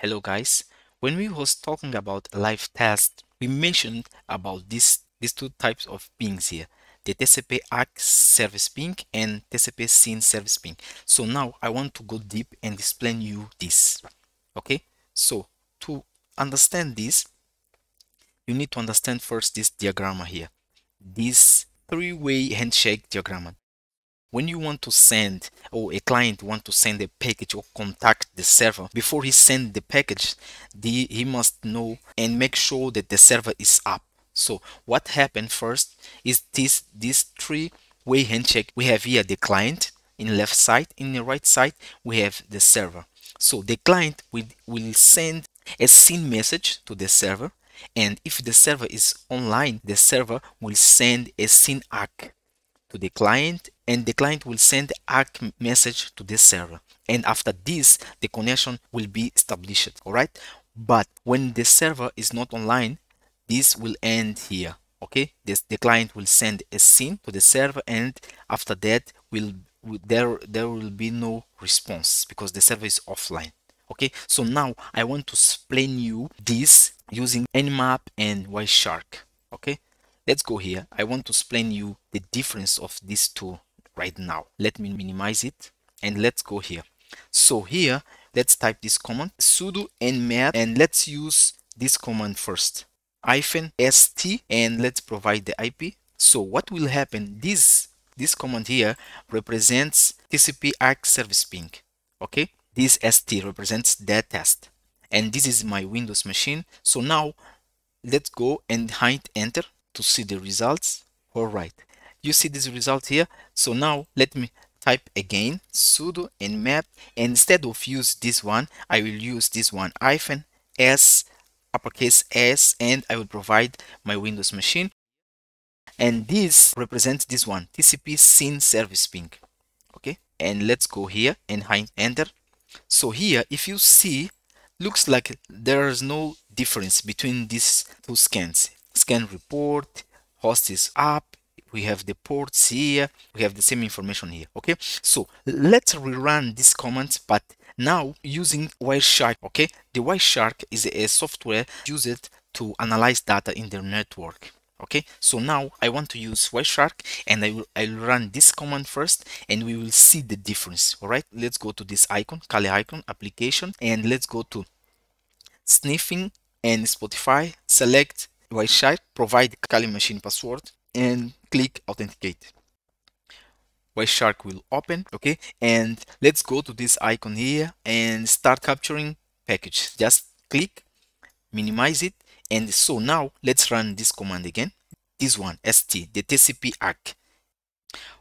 Hello guys. When we was talking about live test, we mentioned about this these two types of pings here, the TCP ACK service ping and TCP SYN service ping. So now I want to go deep and explain you this. Okay? So to understand this, you need to understand first this diagram here. This three-way handshake diagram when you want to send or a client want to send a package or contact the server before he send the package the, he must know and make sure that the server is up. So what happened first is this this three way handshake we have here the client in left side in the right side we have the server. So the client will, will send a SYN message to the server and if the server is online the server will send a SYN ACK to the client and the client will send ACK message to this server. And after this the connection will be established all right? But when the server is not online this will end here okay? This the client will send a SYN to the server and after that will there there will be no response because the server is offline okay? So now i want to explain you this using nmap and wireshark okay? Let's go here. I want to explain you the difference of these two right now. Let me minimize it and let's go here. So here let's type this command sudo nmap and let's use this command first. Hyphen st and let's provide the ip so what will happen this this command here represents tcp ACK service ping okay? This st represents that test. And this is my windows machine. So now let's go and hit enter to see the results. All right you see this result here? So now let me type again sudo nmap and instead of use this one i will use this one hyphen s uppercase s and i will provide my windows machine. And this represents this one tcp SYN service ping. Okay? And let's go here and hit enter. So here if you see looks like there is no difference between these two scans. Scan report host is up we have the ports here we have the same information here okay? So let's rerun this command but now using wireshark okay? The wireshark is a software used to analyze data in the network okay? So now i want to use wireshark and i will i'll run this command first and we will see the difference all right? Let's go to this icon kali icon application and let's go to sniffing and spoofing select Wireshark, provide Kali machine password and click authenticate. Wireshark will open, okay? And let's go to this icon here and start capturing package. Just click, minimize it. And so now let's run this command again. This one, st, the TCP ACK.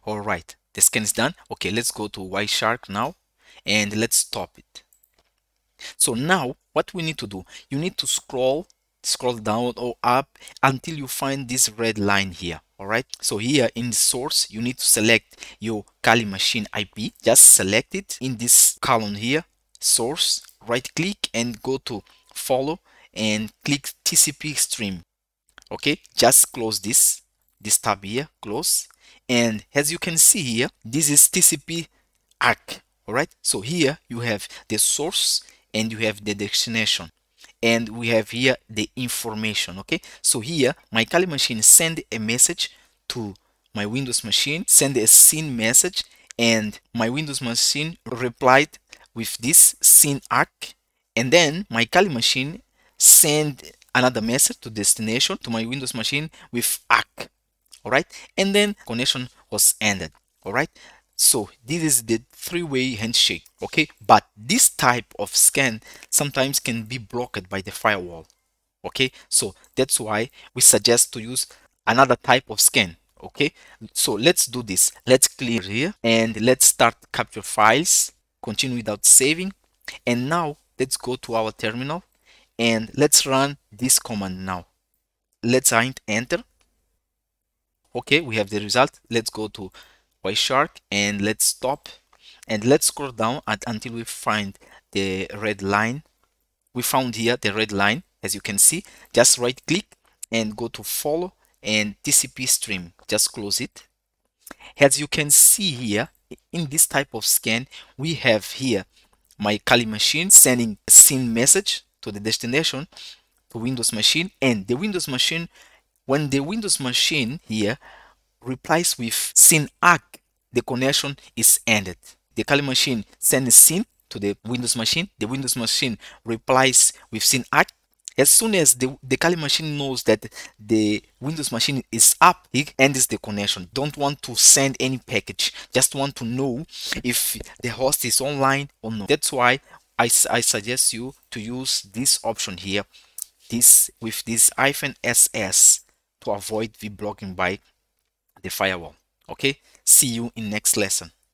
All right, the scan is done. Okay, let's go to Wireshark now and let's stop it. So now what we need to do, you need to scroll scroll down or up until you find this red line here all right? So here in source you need to select your kali machine ip just select it in this column here source right click and go to follow and click tcp stream okay? Just close this this tab here close. And as you can see here this is tcp ACK all right? So here you have the source and you have the destination and we have here the information okay? So here my Kali machine send a message to my Windows machine send a SYN message and my Windows machine replied with this SYN ACK and then my Kali machine send another message to destination to my Windows machine with ACK all right and then connection was ended all right so this is the three-way handshake okay? But this type of scan sometimes can be blocked by the firewall okay? So that's why we suggest to use another type of scan okay? So let's do this. Let's clear here and let's start capture files continue without saving. And now let's go to our terminal and let's run this command now. Let's enter. Okay we have the result. Let's go to Wireshark and let's stop and let's scroll down at, until we find the red line. We found here the red line as you can see. Just right click and go to follow and TCP stream. Just close it. As you can see here in this type of scan we have here my Kali machine sending a SYN message to the destination to Windows machine. And the Windows machine when the Windows machine here replies with SYN ACK the connection is ended the Kali machine sends SYN to the Windows machine the Windows machine replies with SYN ACK as soon as the, the Kali machine knows that the Windows machine is up, it ends the connection. Don't want to send any package. Just want to know if the host is online or not. That's why I, I suggest you to use this option here, this with this hyphen SS to avoid the blocking by the firewall. Okay, see you in next lesson.